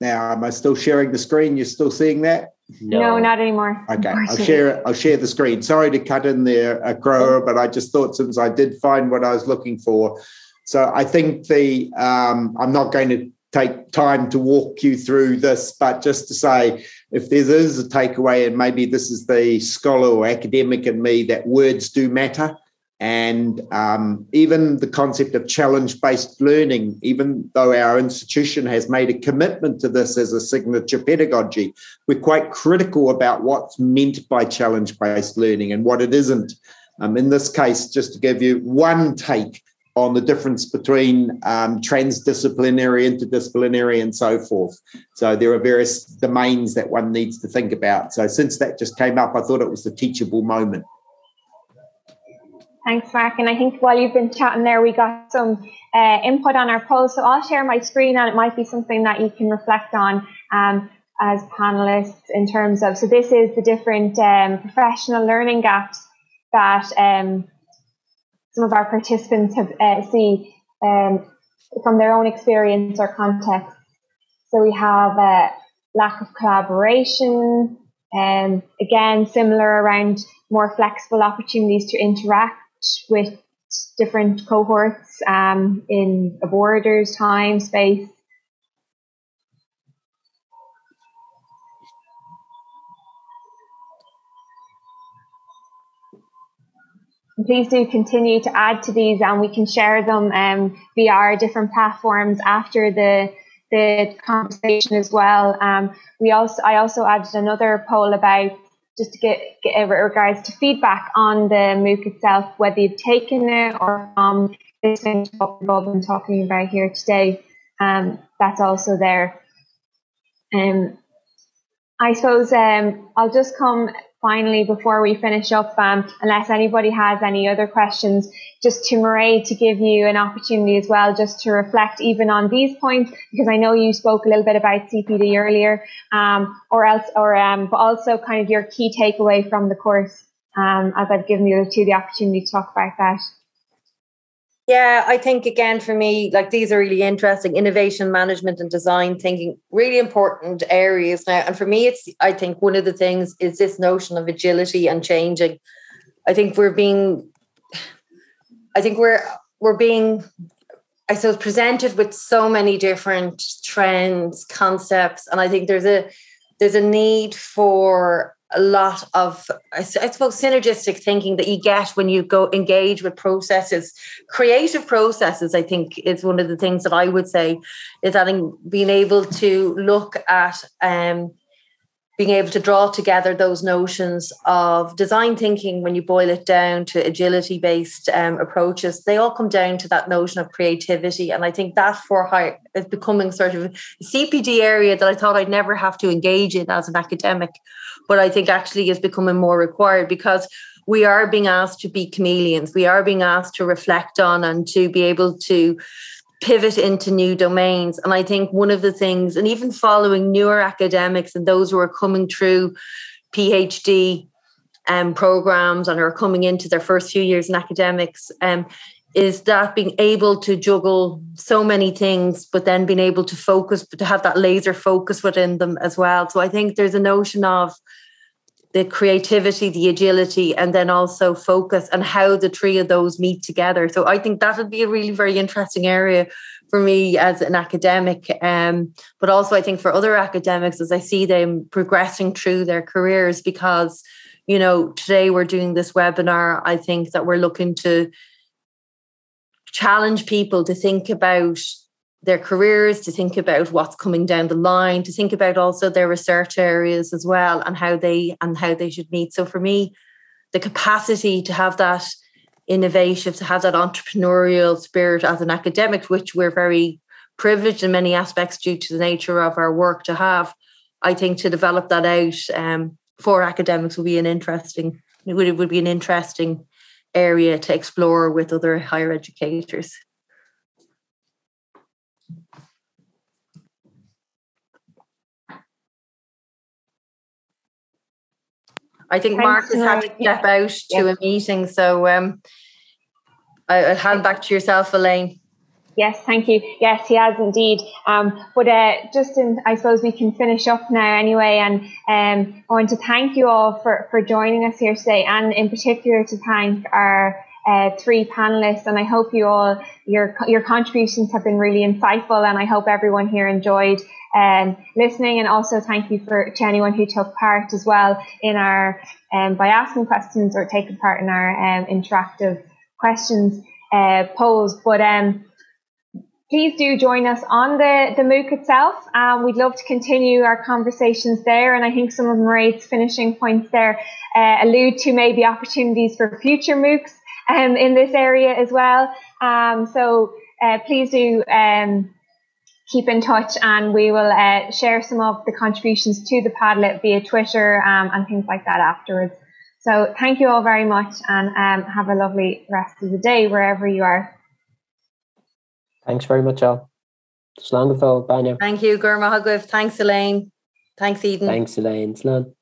[SPEAKER 2] Now, am I still sharing the screen? You're still seeing that?
[SPEAKER 1] No, no not anymore.
[SPEAKER 2] Okay, I'll share I'll share the screen. Sorry to cut in there, uh, Conchúr, but I just thought since I did find what I was looking for. So I think the um, I'm not going to take time to walk you through this, but just to say, if there is a takeaway, and maybe this is the scholar or academic in me, that words do matter. And um, even the concept of challenge based learning, even though our institution has made a commitment to this as a signature pedagogy, we're quite critical about what's meant by challenge based learning and what it isn't. Um, in this case, just to give you one take on the difference between um, transdisciplinary, interdisciplinary, and so forth. So there are various domains that one needs to think about. So since that just came up, I thought it was the teachable moment.
[SPEAKER 1] Thanks, Mark. And I think while you've been chatting there, we got some uh, input on our poll. So I'll share my screen and it might be something that you can reflect on um, as panelists in terms of. So this is the different um, professional learning gaps that um, some of our participants have uh, see um, from their own experience or context. So we have a lack of collaboration, um, again, similar around more flexible opportunities to interact with different cohorts um, in borders, time, space. please do continue to add to these and we can share them um, via our different platforms after the the conversation as well. Um, we also I also added another poll about just to get, get regards to feedback on the MOOC itself, whether you've taken it or um, listening to what we've all been talking about here today. Um, that's also there. Um, I suppose um, I'll just come finally, before we finish up, um, unless anybody has any other questions, just to Mairead to give you an opportunity as well, just to reflect even on these points, because I know you spoke a little bit about CPD earlier, um, or else, or um, but also kind of your key takeaway from the course, um, as I've given the other two the opportunity to talk about that.
[SPEAKER 3] Yeah, I think again for me, like these are really interesting innovation management and design thinking, really important areas now. And for me, it's I think one of the things is this notion of agility and changing. I think we're being, I think we're we're being, I suppose, presented with so many different trends, concepts, and I think there's a there's a need for a lot of I suppose synergistic thinking that you get when you go engage with processes. Creative processes I think is one of the things that I would say is that being able to look at um, being able to draw together those notions of design thinking when you boil it down to agility based um, approaches. They all come down to that notion of creativity and i think that for high is becoming sort of a cpd area that i thought i'd never have to engage in as an academic but I think actually is becoming more required because we are being asked to be chameleons. We are being asked to reflect on and to be able to pivot into new domains. And I think one of the things, and even following newer academics and those who are coming through PhD um, programs and are coming into their first few years in academics, um, is that being able to juggle so many things, but then being able to focus, but to have that laser focus within them as well. So I think there's a notion of the creativity, the agility, and then also focus and how the three of those meet together. So I think that would be a really very interesting area for me as an academic, um, but also I think for other academics as I see them progressing through their careers because, you know, today we're doing this webinar. I think that we're looking to challenge people to think about their careers, to think about what's coming down the line, to think about also their research areas as well and how they and how they should meet. So for me, the capacity to have that innovative, to have that entrepreneurial spirit as an academic, which we're very privileged in many aspects due to the nature of our work to have, I think to develop that out um, for academics would be an interesting it would, it would be an interesting area to explore with other higher educators. I think Thanks, Mark has had to step out to yeah. a meeting, so um, I, will hand back to yourself, Elaine.
[SPEAKER 1] Yes, thank you. Yes, he has indeed. Um, but uh, just in, I suppose we can finish up now anyway. And um, I want to thank you all for, for joining us here today, and in particular to thank our uh, three panelists. And I hope you all your your contributions have been really insightful, and I hope everyone here enjoyed um, listening. And also thank you for to anyone who took part as well in our um, by asking questions or taking part in our um, interactive questions uh, posed. But um, please do join us on the, the MOOC itself. Um, we'd love to continue our conversations there. And I think some of Mairead's finishing points there uh, allude to maybe opportunities for future MOOCs um, in this area as well. Um, so uh, please do um, keep in touch and we will uh, share some of the contributions to the Padlet via Twitter um, and things like that afterwards. So thank you all very much and um, have a lovely rest of the day wherever you are.
[SPEAKER 4] Thanks very much, Al. Slán Bye now.
[SPEAKER 3] Thank you, Gurma Hugwith. Thanks, Elaine. Thanks, Eden.
[SPEAKER 4] Thanks, Elaine. Slán.